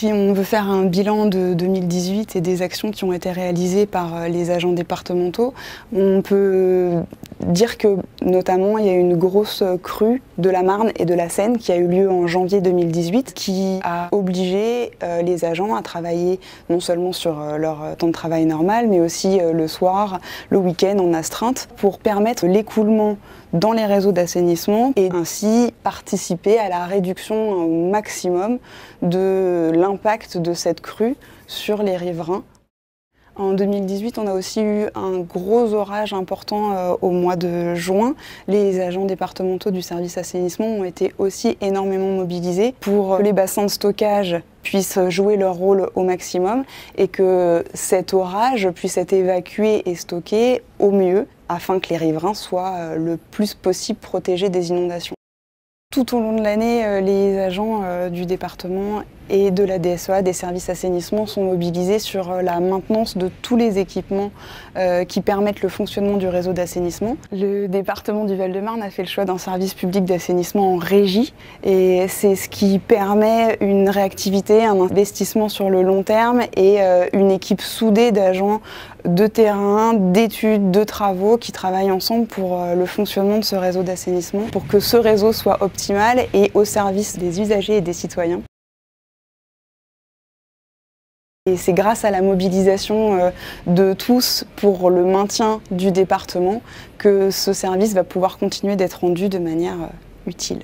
Si on veut faire un bilan de 2018 et des actions qui ont été réalisées par euh, les agents départementaux, on peut dire que notamment il y a une grosse crue de la Marne et de la Seine qui a eu lieu en janvier 2018 qui a obligé euh, les agents à travailler non seulement sur euh, leur temps de travail normal mais aussi le soir, le week-end en astreinte pour permettre l'écoulement dans les réseaux d'assainissement et ainsi participer à la réduction au maximum de l'impact de cette crue sur les riverains. En 2018, on a aussi eu un gros orage important euh, au mois de juin. Les agents départementaux du service assainissement ont été aussi énormément mobilisés pour que les bassins de stockage puissent jouer leur rôle au maximum et que cet orage puisse être évacué et stocké au mieux afin que les riverains soient euh, le plus possible protégés des inondations. Tout au long de l'année, euh, les agents du département et de la DSEA, des services assainissement, sont mobilisés sur euh, la maintenance de tous les équipements qui permettent le fonctionnement du réseau d'assainissement. Le département du Val-de-Marne a fait le choix d'un service public d'assainissement en régie et c'est ce qui permet une réactivité, un investissement sur le long terme et une équipe soudée d'agents de terrain, d'études, de travaux qui travaillent ensemble pour le fonctionnement de ce réseau d'assainissement, pour que ce réseau soit optimal et au service des usagers et des citoyens. Et c'est grâce à la mobilisation euh, de tous pour le maintien du département que ce service va pouvoir continuer d'être rendu de manière euh, utile.